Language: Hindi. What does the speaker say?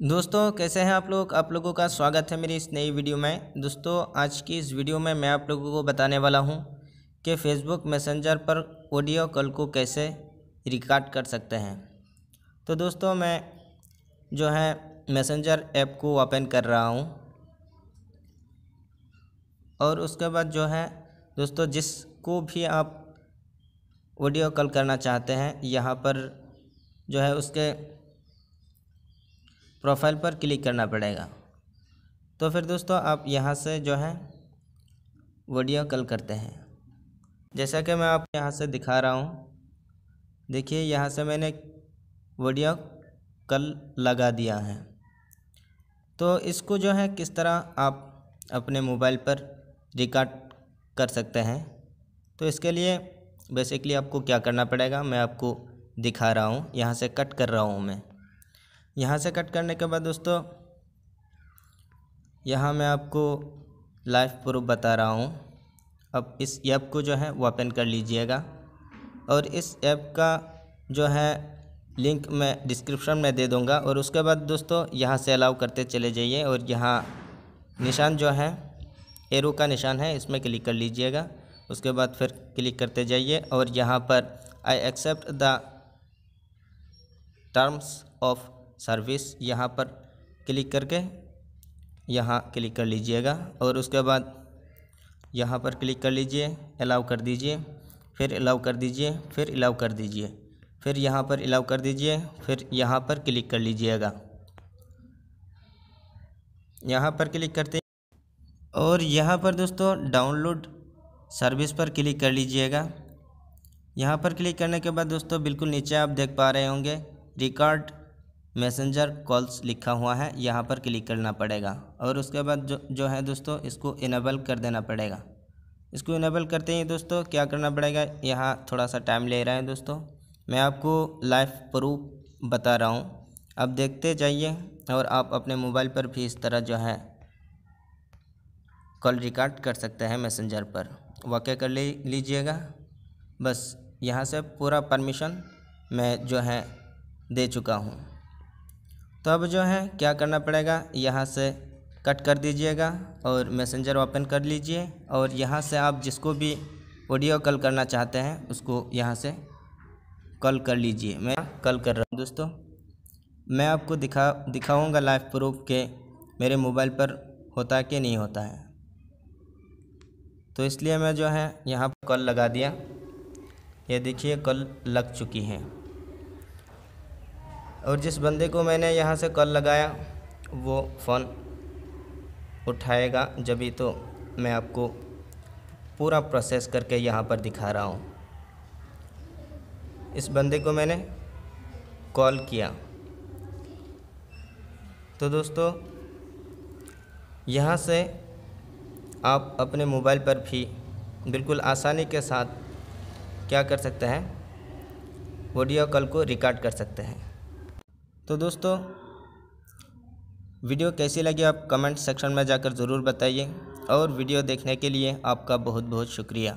दोस्तों, कैसे हैं आप लोग? आप लोगों का स्वागत है मेरी इस नई वीडियो में। दोस्तों, आज की इस वीडियो में मैं आप लोगों को बताने वाला हूँ कि फेसबुक मैसेंजर पर ऑडियो कॉल को कैसे रिकॉर्ड कर सकते हैं। तो दोस्तों, मैं जो है मैसेंजर ऐप को ओपन कर रहा हूँ। और उसके बाद जो है, दोस्तों, जिसको भी आप ऑडियो कॉल करना चाहते हैं, यहाँ पर जो है उसके प्रोफ़ाइल पर क्लिक करना पड़ेगा। तो फिर दोस्तों, आप यहाँ से जो है, वीडियो कॉल करते हैं। जैसा कि मैं आप यहाँ से दिखा रहा हूँ, देखिए, यहाँ से मैंने वीडियो कल लगा दिया है। तो इसको जो है, किस तरह आप अपने मोबाइल पर रिकॉर्ड कर सकते हैं तो इसके लिए बेसिकली आपको क्या करना पड़ेगा, मैं आपको दिखा रहा हूँ, यहाँ से कट कर रहा हूँ मैं। यहाँ से कट करने के बाद दोस्तों, यहाँ मैं आपको लाइफ प्रूफ बता रहा हूँ। अब इस ऐप को जो है, वो ओपन कर लीजिएगा। और इस ऐप का जो है लिंक मैं डिस्क्रिप्शन में दे दूँगा। और उसके बाद दोस्तों, यहाँ से अलाउ करते चले जाइए। और यहाँ निशान जो है एरो का निशान है, इसमें क्लिक कर लीजिएगा। उसके बाद फिर क्लिक करते जाइए। और यहाँ पर I accept the terms of service यहाँ पर क्लिक करके यहाँ क्लिक कर लीजिएगा और उसके बाद यहाँ पर क्लिक कर लीजिए अलाउ कर दीजिए, फिर अलाउ कर दीजिए, फिर अलाउ कर दीजिए, फिर यहाँ पर अलाउ कर दीजिए, फिर यहाँ पर क्लिक कर लीजिएगा। यहाँ पर क्लिक करते और यहाँ पर दोस्तों डाउनलोड सर्विस पर क्लिक कर लीजिएगा। यहाँ पर क्लिक करने के बाद दोस्तों बिल्कुल नीचे आप देख पा रहे होंगे रिकॉर्ड मैसेंजर कॉल्स लिखा हुआ है, यहाँ पर क्लिक करना पड़ेगा। और उसके बाद जो जो है दोस्तों, इसको इनेबल कर देना पड़ेगा। इसको इनेबल करते ही दोस्तों, क्या करना पड़ेगा? यहाँ थोड़ा सा टाइम ले रहा है दोस्तों। मैं आपको लाइव प्रूफ बता रहा हूँ। अब देखते जाइए, और आप अपने मोबाइल पर भी इस तरह जो है कॉल रिकॉर्ड कर सकते हैं मैसेंजर पर। वाक़ कर ले, लीजिएगा। बस, यहाँ से पूरा परमिशन मैं जो है दे चुका हूँ। तो अब जो है, क्या करना पड़ेगा? यहाँ से कट कर दीजिएगा और मैसेंजर ओपन कर लीजिए और यहाँ से आप जिसको भी ऑडियो कॉल करना चाहते हैं, उसको यहाँ से कॉल कर लीजिए। मैं कॉल कर रहा हूँ दोस्तों। मैं आपको दिखा, दिखाऊँगा लाइव प्रूफ के मेरे मोबाइल पर होता कि नहीं होता है। तो इसलिए मैं जो है, यहाँ पर कॉल लगा दिया। ये देखिए कॉल लग चुकी है। और जिस बंदे को मैंने यहाँ से कॉल लगाया, वो फ़ोन उठाएगा। जभी तो मैं आपको पूरा प्रोसेस करके यहाँ पर दिखा रहा हूँ। इस बंदे को मैंने कॉल किया। तो दोस्तों, यहाँ से आप अपने मोबाइल पर भी बिल्कुल आसानी के साथ क्या कर सकते हैं? वीडियो कॉल को रिकॉर्ड कर सकते हैं। तो दोस्तों, वीडियो कैसी लगी आप कमेंट सेक्शन में जाकर ज़रूर बताइए और वीडियो देखने के लिए आपका बहुत बहुत शुक्रिया।